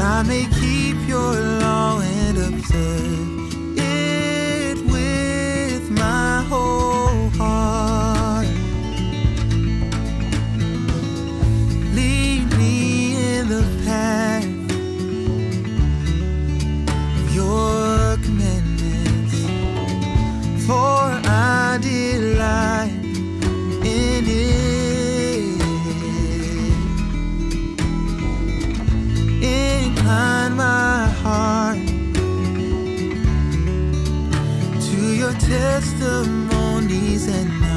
I may keep your law and observe it with my whole heart. Lead me in the path of your commandments, for I delight testimonies and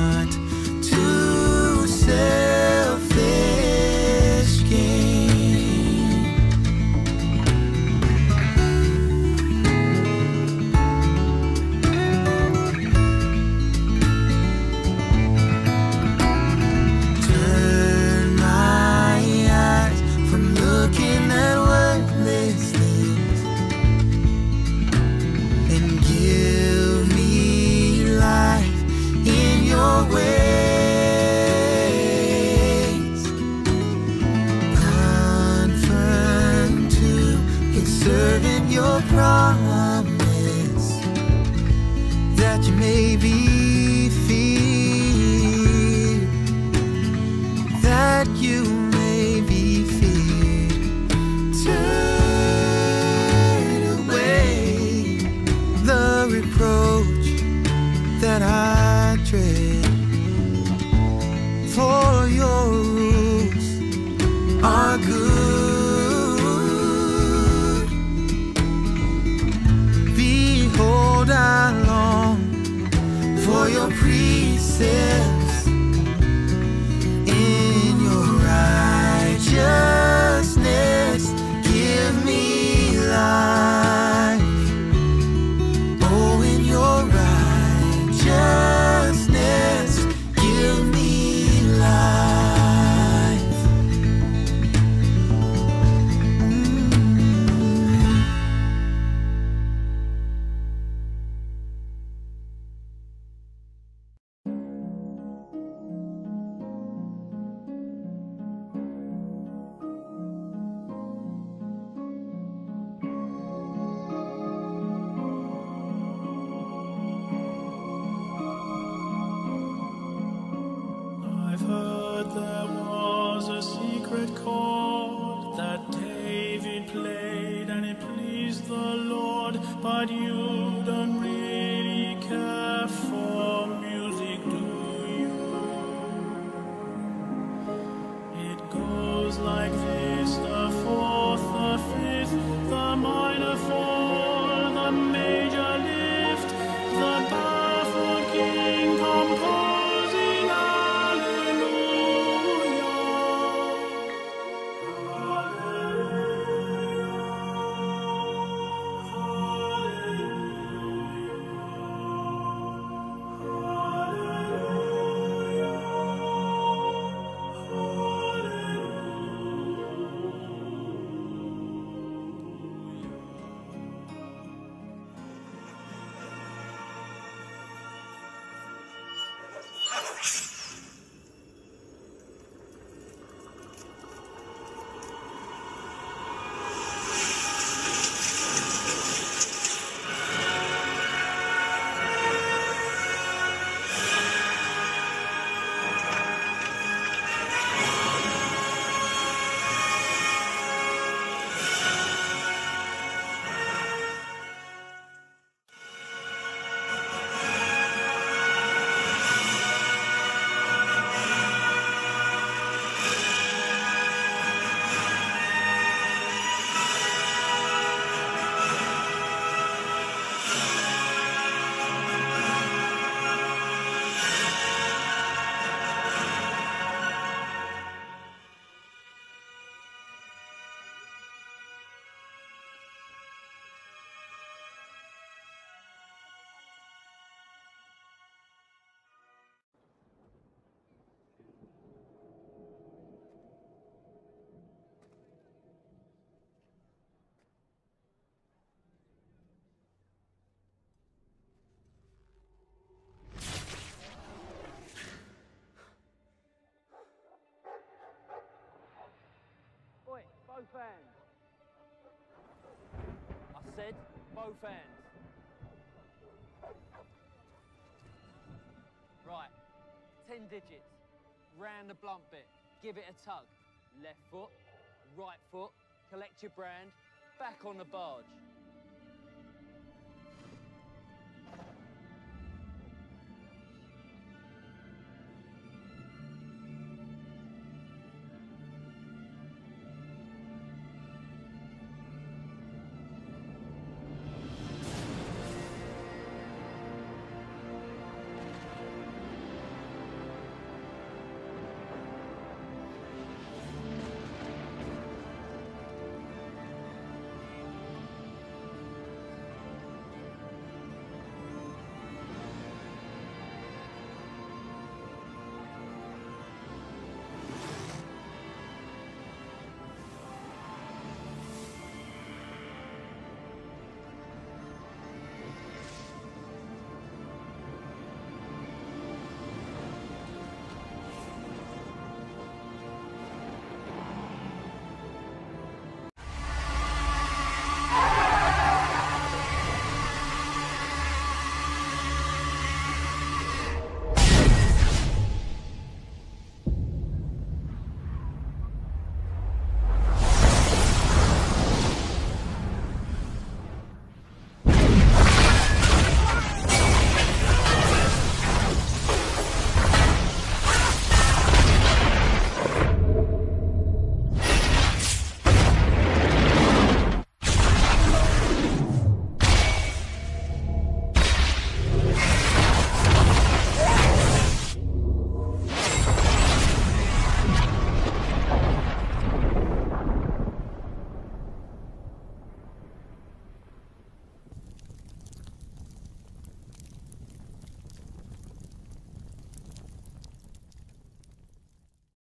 that you may be feared that you may be feared. Turn away the reproach that I dread. For você. But you don't really care for music, do you? It goes like I said both ends. Right, 10 digits. Round the blunt bit, give it a tug. Left foot, right foot, collect your brand, back on the barge.